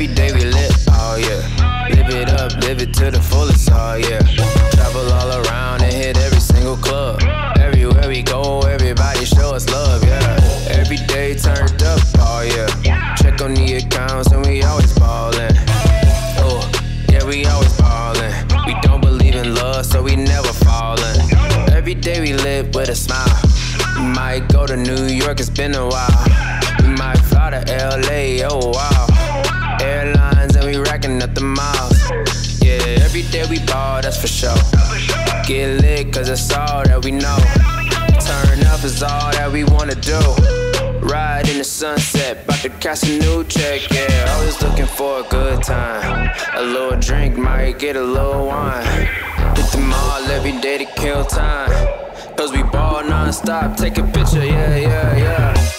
Every day we lit, oh yeah. Live it up, live it to the fullest, oh yeah. Travel all around and hit every single club. Everywhere we go, everybody show us love, yeah. Every day turned up, oh yeah. Check on the accounts and we always ballin'. Oh, yeah, we always ballin'. We don't believe in love, so we never fallin'. Every day we live with a smile. We might go to New York, it's been a while. We might fly to LA, oh wow. The miles. Yeah, every day we ball, that's for sure. Get lit, cause it's all that we know. Turn up is all that we wanna do. Ride in the sunset, about to catch a new check, yeah. Always looking for a good time. A little drink, might get a little wine. Hit the mall every day to kill time. Cause we ball non-stop, take a picture, yeah, yeah, yeah.